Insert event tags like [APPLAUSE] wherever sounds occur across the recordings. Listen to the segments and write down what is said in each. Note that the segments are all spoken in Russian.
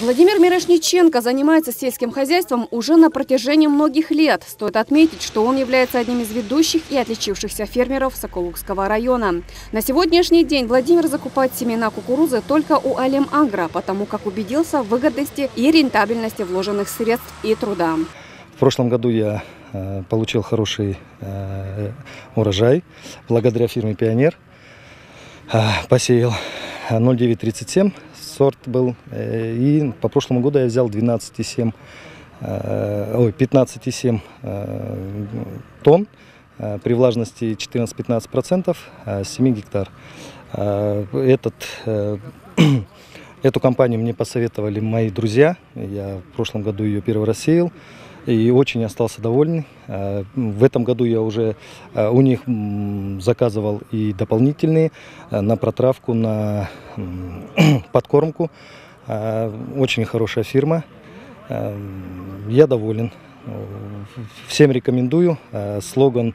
Владимир Мирошниченко занимается сельским хозяйством уже на протяжении многих лет. Стоит отметить, что он является одним из ведущих и отличившихся фермеров Соколукского района. На сегодняшний день Владимир закупает семена кукурузы только у Алем Агро, потому как убедился в выгодности и рентабельности вложенных средств и труда. В прошлом году я э, получил хороший э, урожай благодаря фирме «Пионер». Э, посеял 0,937 сорт был. Э, и по прошлому году я взял 12,7, э, ой, 15,7 э, тонн при влажности 14-15%, 7 гектар. Этот, [CLEARS THROAT] эту компанию мне посоветовали мои друзья. Я в прошлом году ее первый раз сеял и очень остался доволен. А, в этом году я уже а, у них заказывал и дополнительные а, на протравку, на [CLEARS THROAT] подкормку. Очень хорошая фирма. Я доволен. Всем рекомендую. Слоган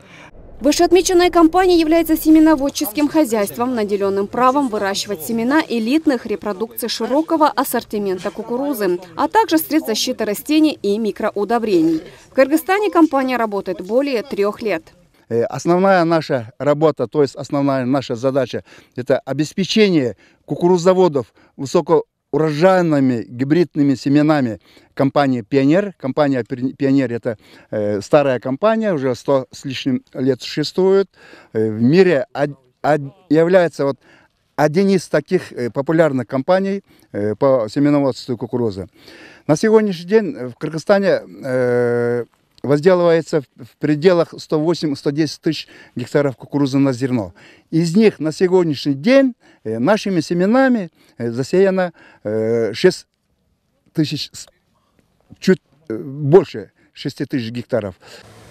Вышеотмеченная компания является семеноводческим хозяйством, наделенным правом выращивать семена элитных репродукций широкого ассортимента кукурузы, а также средств защиты растений и микроудобрений. В Кыргызстане компания работает более трех лет. Э, основная наша работа, то есть основная наша задача, это обеспечение кукурузоводов высоко урожайными гибридными семенами компании «Пионер». Компания «Пионер» – это э, старая компания, уже 100 с лишним лет существует. Э, в мире од, од, является вот один из таких э, популярных компаний э, по семеноводству кукурузы. На сегодняшний день в Кыргызстане возделывается в пределах 108-110 тысяч гектаров кукурузы на зерно. Из них на сегодняшний день э, нашими семенами э, засеяно 6 э, тысяч, чуть больше 6 тысяч гектаров.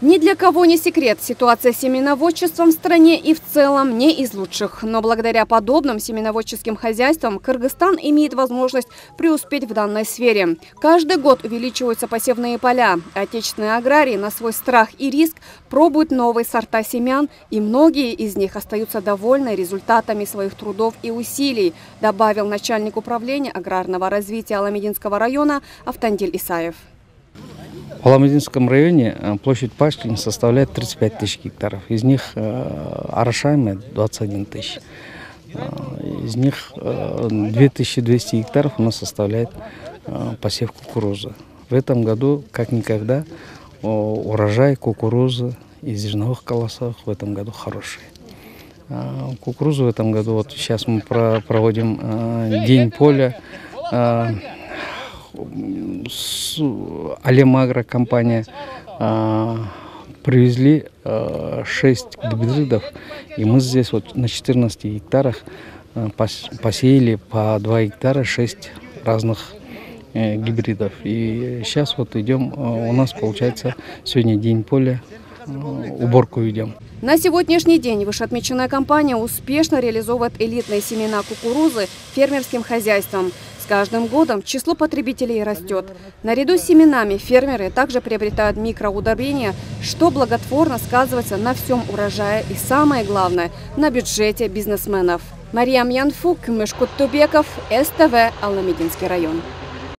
Ни для кого не секрет, ситуация с семеноводчеством в стране и в целом не из лучших. Но благодаря подобным семеноводческим хозяйствам Кыргызстан имеет возможность преуспеть в данной сфере. Каждый год увеличиваются посевные поля. Отечественные аграрии на свой страх и риск пробуют новые сорта семян, и многие из них остаются довольны результатами своих трудов и усилий, добавил начальник управления аграрного развития Аламединского района Автандиль Исаев. В Аламединском районе э, площадь пашни составляет 35 тысяч гектаров. Из них э, орошаемые 21 тысяч. Э, из них 2200 гектаров у нас составляет посев кукурузы. В этом году, как никогда, урожай кукурузы и зерновых колосов в этом году хороший. Кукурузу в этом году, вот сейчас мы проводим День поля, Алемагро компания а, привезли а, 6 гибридов, и мы здесь вот на 14 гектарах а, посеяли по 2 гектара 6 разных э, гибридов. И сейчас вот идем, у нас получается сегодня день поля, уборку ведем. На сегодняшний день вышеотмеченная компания успешно реализовывает элитные семена кукурузы фермерским хозяйством. С каждым годом число потребителей растет. Наряду с семенами фермеры также приобретают микроудобрения, что благотворно сказывается на всем урожае и, самое главное, на бюджете бизнесменов. Мария Янфук, Мешкут Тубеков, СТВ, Алламединский район.